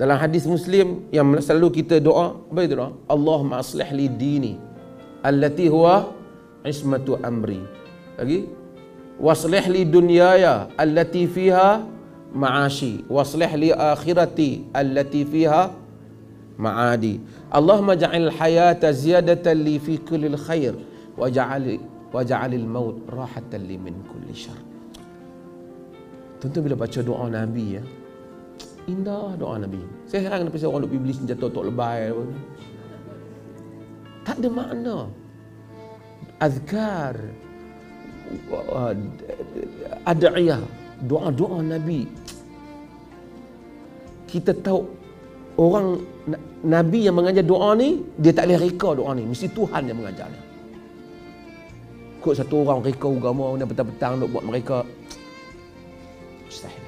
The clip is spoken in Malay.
Dalam hadis Muslim yang selalu kita doa, apa itu doa? Allahumma aslih li dini allati huwa ismatu amri. Lagi? Waslih li dunyaya allati fiha ma'ashi. Waslih li akhirati allati fiha ma'adi. Allahumma ja'al hayata ziyadatan li fi kulli khair wa ja'al wa ja'alil maut rahatan li min kulli syarr. Tentu bila baca doa Nabi ya, Indah doa Nabi. Saya heran kenapa orang duk iblis jatuh tok lebay apa. Tak ada makna. Azkar ada'iyah doa-doa Nabi kita tahu orang Nabi yang mengajar doa ni dia tak boleh reka doa ni mesti Tuhan yang mengajar dia Kok satu orang reka agama dan petang-petang nak buat mereka mustahil